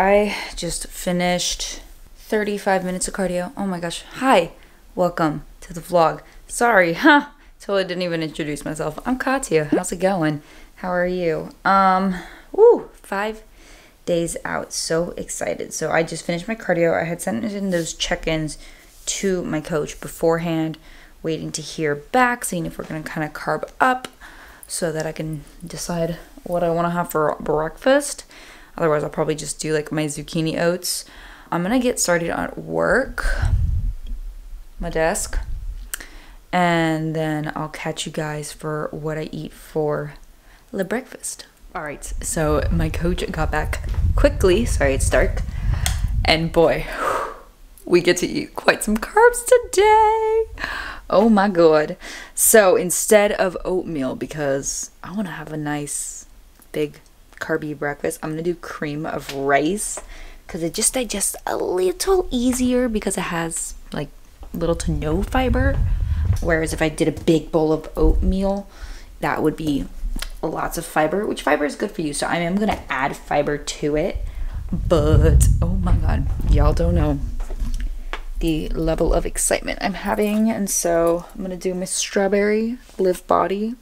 I just finished 35 minutes of cardio. Oh my gosh. Hi, welcome to the vlog. Sorry, huh? Totally didn't even introduce myself. I'm Katia. How's it going? How are you? Um, woo, five days out. So excited. So I just finished my cardio. I had sent in those check-ins to my coach beforehand, waiting to hear back, seeing if we're gonna kind of carb up so that I can decide what I want to have for breakfast. Otherwise, I'll probably just do like my zucchini oats. I'm gonna get started on work, my desk, and then I'll catch you guys for what I eat for the breakfast. All right, so my coach got back quickly. Sorry, it's dark, and boy, we get to eat quite some carbs today. Oh my god. So instead of oatmeal, because I want to have a nice big carby breakfast, I'm going to do cream of rice because it just digests a little easier because it has like little to no fiber. Whereas if I did a big bowl of oatmeal, that would be lots of fiber, which fiber is good for you. So I am going to add fiber to it. But oh my god, y'all don't know the level of excitement I'm having. And so I'm gonna do my strawberry LivBody.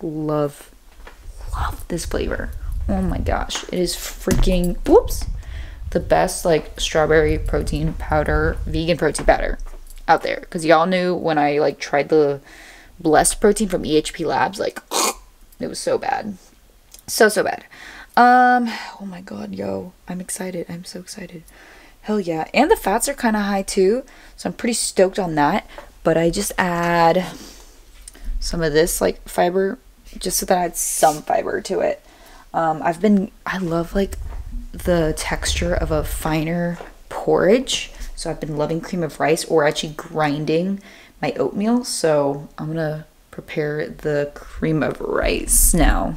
Love, love this flavor. Oh my gosh, it is freaking whoops. The best like strawberry protein powder, vegan protein powder out there. Cause y'all knew when I like tried the blessed protein from EHP Labs, like it was so bad. So so bad. Um oh my god, yo, I'm excited. I'm so excited. Hell yeah. And the fats are kind of high too. So I'm pretty stoked on that. But I just add some of this like fiber just so that I had some fiber to it. Um, I've been, I love like the texture of a finer porridge. So I've been loving cream of rice or actually grinding my oatmeal. So I'm to prepare the cream of rice now.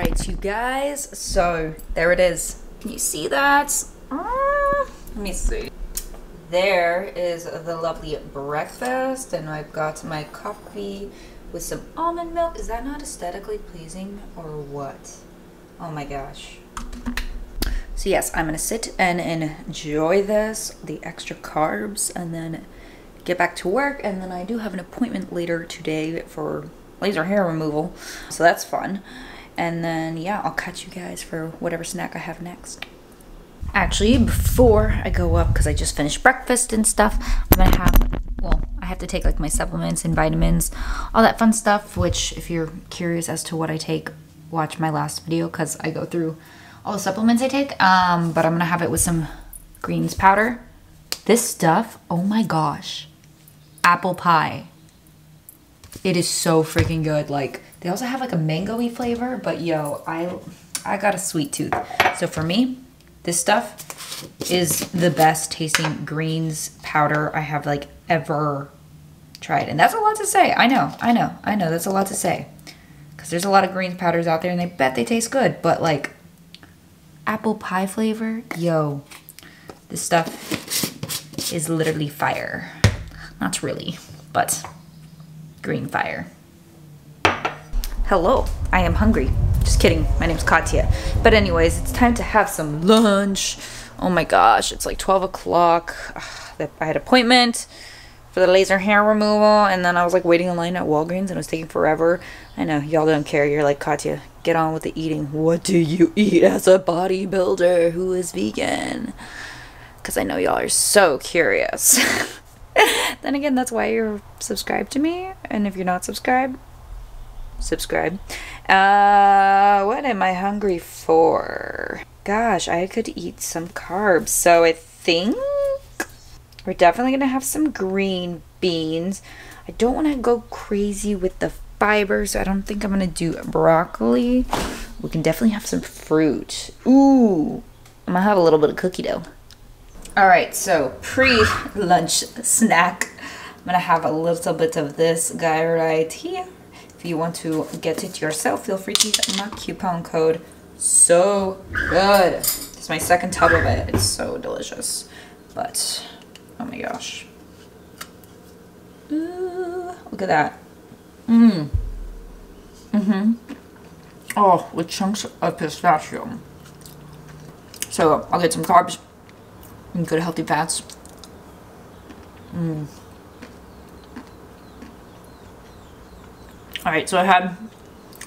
Right, you guys. So there it is. Can you see that? Uh, let me see. There is the lovely breakfast, and I've got my coffee with some almond milk. Is that not aesthetically pleasing or what? Oh my gosh. So yes, I'm gonna sit and enjoy this, the extra carbs, and then get back to work. And then I do have an appointment later today for laser hair removal, so that's fun. And then yeah, I'll catch you guys for whatever snack I have next. Actually, before I go up, because I just finished breakfast and stuff, I'm gonna have well, I have to take like my supplements and vitamins, all that fun stuff. Which, if you're curious as to what I take, watch my last video because I go through all the supplements I take. Um, but I'm gonna have it with some greens powder This stuff, oh my gosh. Apple pie. It is so freaking good. Like, they also have like a mango-y flavor, but yo, I I got a sweet tooth. So for me, this stuff is the best tasting greens powder I have like ever tried. And that's a lot to say. I know, I know, I know. That's a lot to say. Because there's a lot of greens powders out there and they bet they taste good. But like apple pie flavor, yo, this stuff is literally fire. Not really, but green fire. Hello, I am hungry. Just kidding, my name's Katia. But anyways, it's time to have some lunch. Oh my gosh, it's like 12 o'clock. I had appointment for the laser hair removal and then I was like waiting in line at Walgreens and it was taking forever. I know, y'all don't care. You're like, Katia, get on with the eating. What do you eat as a bodybuilder who is vegan? Because I know y'all are so curious. then again, that's why you're subscribed to me. And if you're not subscribed, subscribe. Uh, what am I hungry for? Gosh, I could eat some carbs. So I think we're definitely going to have some green beans. I don't want to go crazy with the fiber, so I don't think I'm going to do broccoli. We can definitely have some fruit. Ooh, I'm going to have a little bit of cookie dough. All right, so pre-lunch snack. I'm going to have a little bit of this guy right here. If you want to get it yourself, feel free to use my coupon code. So good. It's my second tub of it. It's so delicious. But Oh my gosh. Ooh, look at that. Mmm. Mm-hmm. Oh, with chunks of pistachio. So I'll get some carbs and good healthy fats. Mmm. Alright, so I had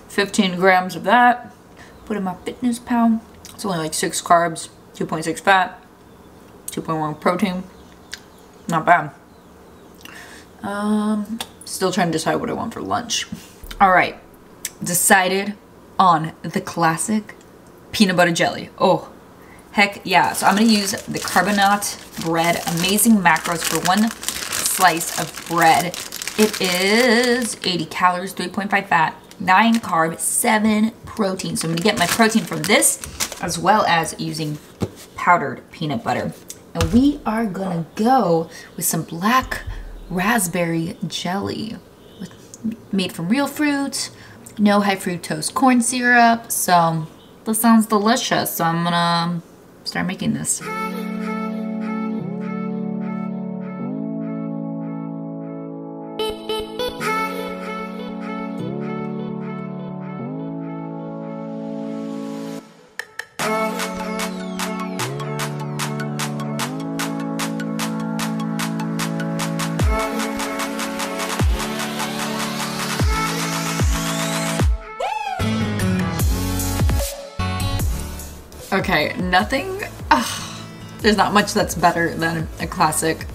15 grams of that. Put in MyFitnessPal. It's only like 6 carbs, 2.6 fat, 2.1 protein. Not bad. Um, still trying to decide what I want for lunch. All right, decided on the classic peanut butter jelly. Oh, heck yeah. So I'm gonna use the Carbonaut bread. Amazing macros for one slice of bread. It is 80 calories, 3.5 fat, 9 carb, 7 protein. So I'm gonna get my protein from this as well as using powdered peanut butter. And we are gonna go with some black raspberry jelly made from real fruit, no high fructose corn syrup. So this sounds delicious. So I'm gonna start making this. Okay, nothing. Ugh, there's not much that's better than a classic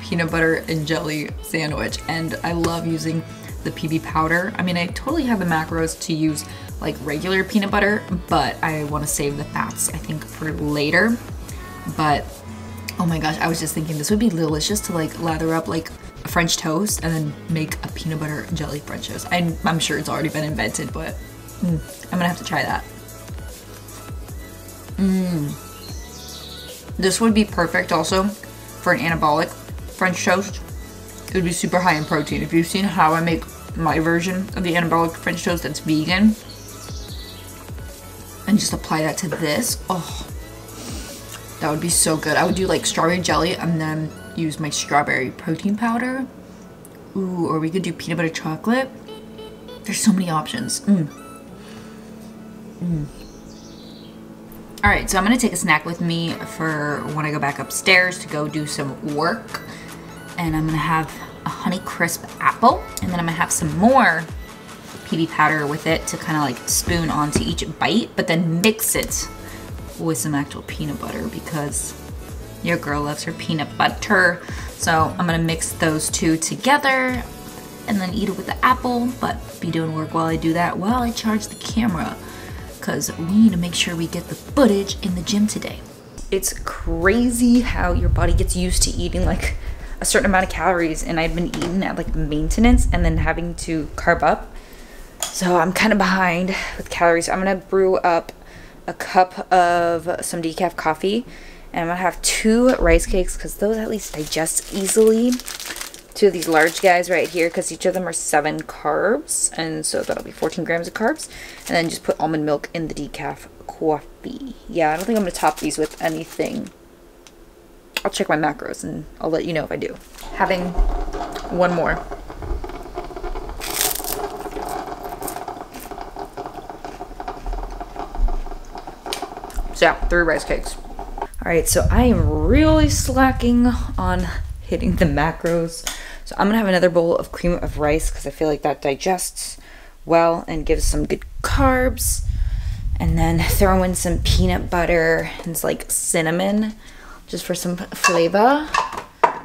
peanut butter and jelly sandwich. And I love using the PB powder. I mean, I totally have the macros to use like regular peanut butter, but I want to save the fats, I think, for later. But oh my gosh, I was just thinking this would be delicious to like lather up like a French toast and then make a peanut butter jelly French toast. I'm, I'm sure it's already been invented, but mm, I'm gonna have to try that. Mmm. This would be perfect also for an anabolic French toast. It would be super high in protein. If you've seen how I make my version of the anabolic French toast that's vegan, and just apply that to this, oh, that would be so good. I would do like strawberry jelly and then use my strawberry protein powder. Ooh, or we could do peanut butter chocolate. There's so many options. Mmm. Mmm. All right, so I'm gonna take a snack with me for when I go back upstairs to go do some work. And I'm gonna have a Honey Crisp apple, and then I'm gonna have some more PB powder with it to kind of like spoon onto each bite, but then mix it with some actual peanut butter because your girl loves her peanut butter. So I'm gonna mix those two together and then eat it with the apple, but be doing work while I do that while I charge the camera because we need to make sure we get the footage in the gym today. it's crazy how your body gets used to eating like a certain amount of calories and I've been eating at like maintenance and then having to carb up. So I'm kind of behind with calories. I'm gonna brew up a cup of some decaf coffee and I'm gonna have two rice cakes because those at least digest easily. Two of these large guys right here because each of them are seven carbs and so that'll be 14 grams of carbs and then just put almond milk in the decaf coffee. Yeah, I don't think I'm gonna top these with anything. I'll check my macros and I'll let you know if I do. Having one more. So yeah, three rice cakes. All right, so I am really slacking on hitting the macros. So I'm gonna have another bowl of cream of rice because I feel like that digests well and gives some good carbs. And then throw in some peanut butter and like cinnamon just for some flavor.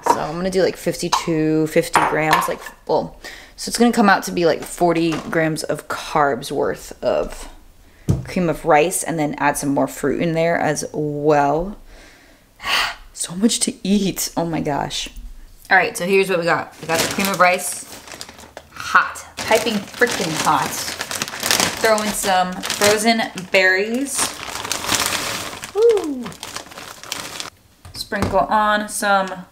So I'm gonna do like 52, 50 grams, like, well, so it's gonna come out to be like 40 grams of carbs worth of cream of rice and then add some more fruit in there as well. so much to eat. Oh my gosh. All right, so here's what we got. We got the cream of rice, hot, piping freaking hot. Throw in some frozen berries. Woo. Sprinkle on some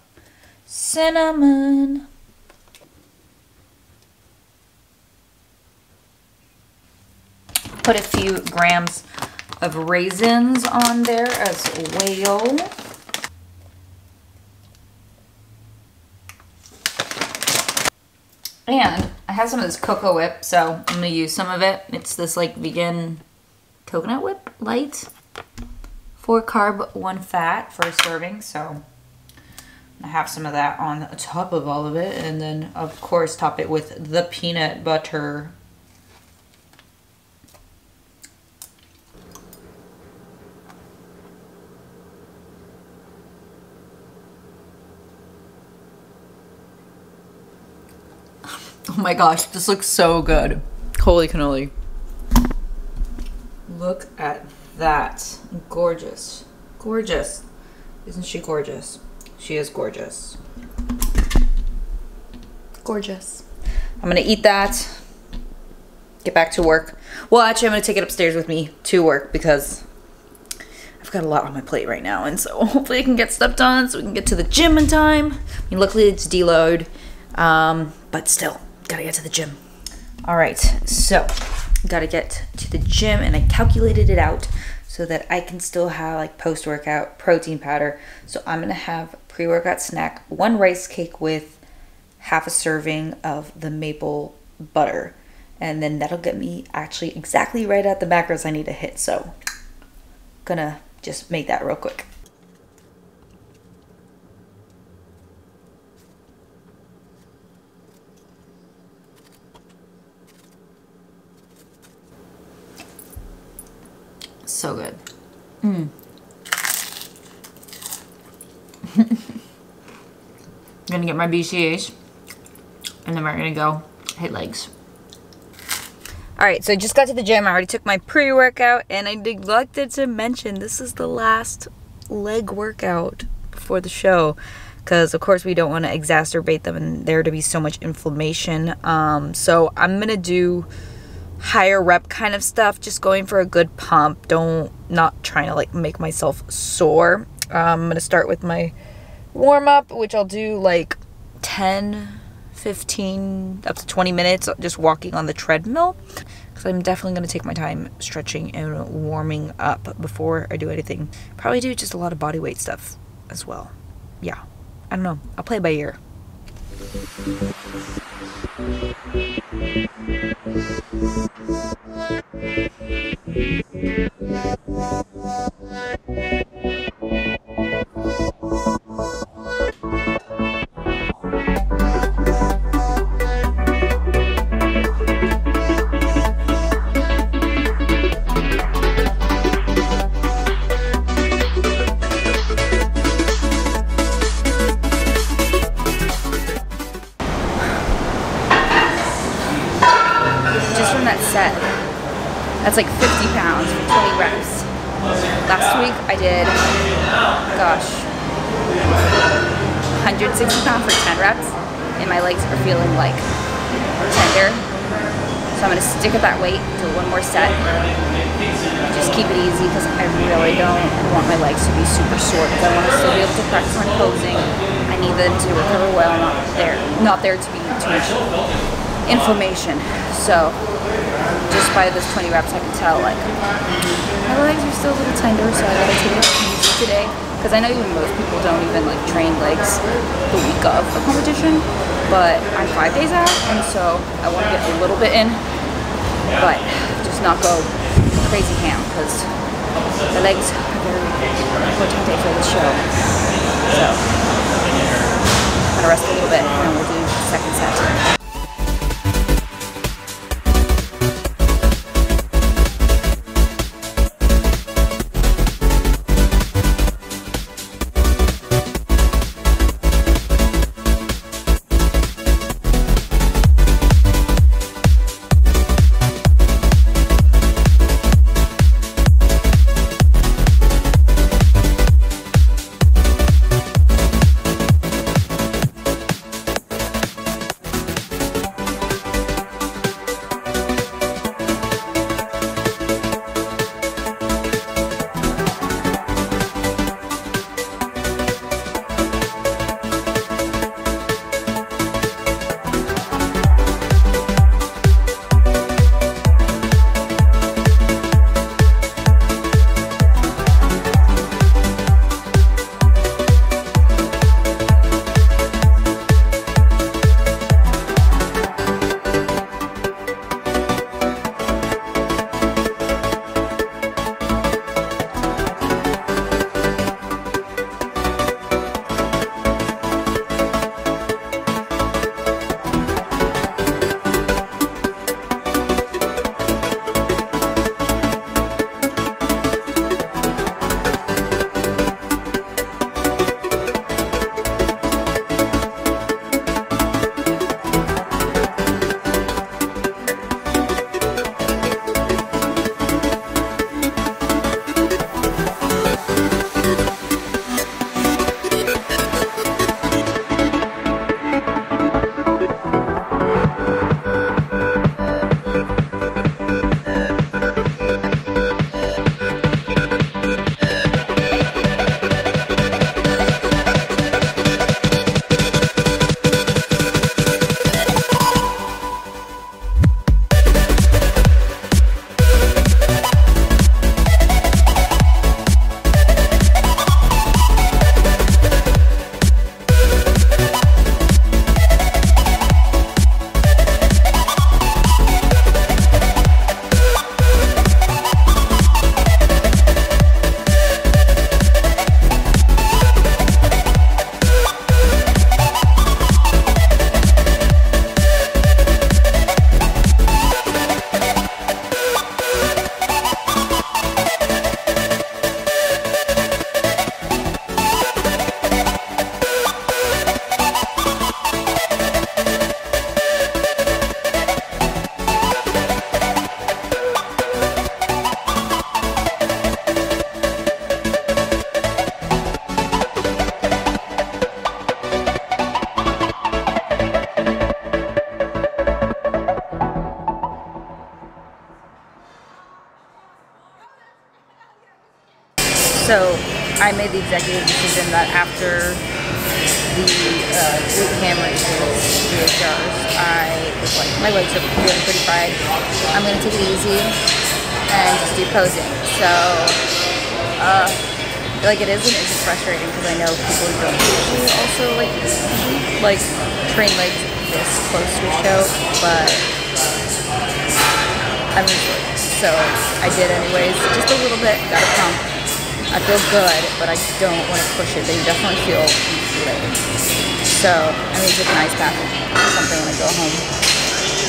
cinnamon. Put a few grams of raisins on there as well. And I have some of this CocoWhip, so I'm gonna use some of it. It's this like vegan coconut whip light. Four carb, one fat for a serving, so I have some of that on top of all of it. And then of course top it with the peanut butter. Oh my gosh, this looks so good. Holy cannoli. Look at that. Gorgeous. Gorgeous. Isn't she gorgeous? She is gorgeous. Gorgeous. I'm gonna eat that. Get back to work. Well, actually, I'm gonna take it upstairs with me to work because I've got a lot on my plate right now, and so hopefully I can get stuff done so we can get to the gym in time. I mean, luckily it's deload, um, but still, gotta get to the gym. All right, so gotta get to the gym, and I calculated it out so that I can still have like post workout protein powder. So I'm gonna have pre workout snack, one rice cake with half a serving of the maple butter. And then that'll get me actually exactly right at the macros I need to hit. So gonna just make that real quick. So good. Mm. gonna get my BCAAs and then we're gonna go hit legs. All right, so I just got to the gym. I already took my pre-workout and I neglected to mention this is the last leg workout for the show because of course we don't want to exacerbate them and there to be so much inflammation. Um, so I'm gonna do higher rep kind of stuff, just going for a good pump. Don't not trying to like make myself sore. Um, I'm gonna start with my warm up, which I'll do like 10 15 up to 20 minutes just walking on the treadmill because I'm definitely going to take my time stretching and warming up before I do anything. Probably do just a lot of body weight stuff as well. Yeah, I don't know. I'll play by ear. 160 pounds for 10 reps, and my legs are feeling like tender. So I'm gonna stick at that weight, do one more set. Just keep it easy because I really don't want my legs to be super sore because I want to still be able to practice my posing. I need them to recover well, not there, not there to be too much inflammation. So just by those 20 reps, I can tell like my legs are still a little tender, so I gotta take it easy today. Because I know even most people don't even like train legs the week of the competition, but I'm five days out, and so I want to get a little bit in, but just not go crazy ham because the legs are very important day for the show. So I'm gonna rest a little bit, and we'll do the second set. Made the executive decision that after the uh, the HRs, I was like, my legs are feeling pretty fried. I'm gonna take it easy and just do posing. So, uh, like it is and it's frustrating because I know people don't usually also like like train legs this close to a show, but I'm. So I did anyways, just a little bit, got a pump. I feel good, but I don't want to push it. They definitely feel inflated. So I may take an ice bath or something when I go home.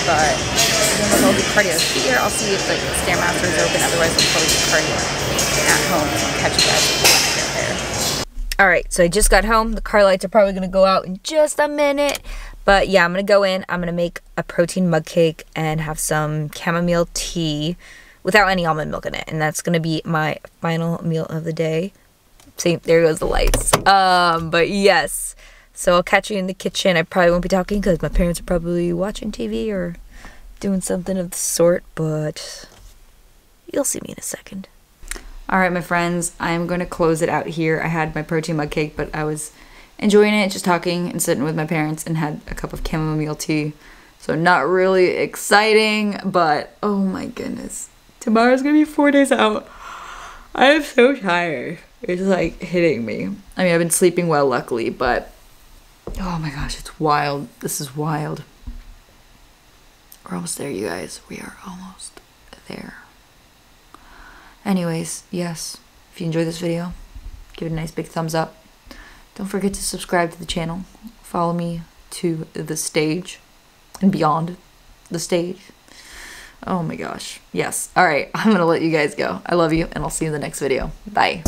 But I don't know if I'll do cardio here. I'll see if the Stairmaster is open. Otherwise, I'll probably do cardio at home. I'll catch you guys when I get there. All right, so I just got home. The car lights are probably gonna go out in just a minute. But yeah, I'm gonna go in. I'm gonna make a protein mug cake and have some chamomile tea without any almond milk in it. And that's going to be my final meal of the day. See, there goes the lights. Um, but yes. So I'll catch you in the kitchen. I probably won't be talking because my parents are probably watching TV or doing something of the sort, but you'll see me in a second. All right, my friends, I'm going to close it out here. I had my protein mug cake, but I was enjoying it, just talking and sitting with my parents, and had a cup of chamomile tea. So, not really exciting, but oh my goodness. Tomorrow's to be four days out. I am so tired. It's like hitting me. I mean, I've been sleeping well, luckily, but oh my gosh, it's wild. This is wild. We're almost there, you guys. We are almost there. Anyways, yes, if you enjoyed this video, give it a nice big thumbs up. Don't forget to subscribe to the channel. Follow me to the stage and beyond the stage. Oh my gosh. Yes. All right. I'm going to let you guys go. I love you, and I'll see you in the next video. Bye.